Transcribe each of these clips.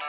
you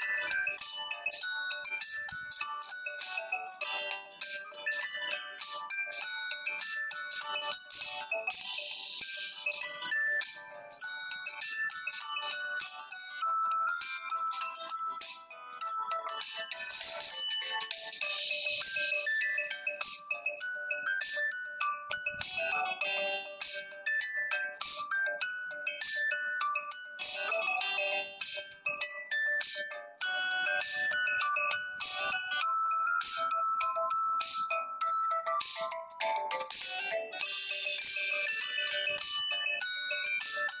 どこにいる?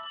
you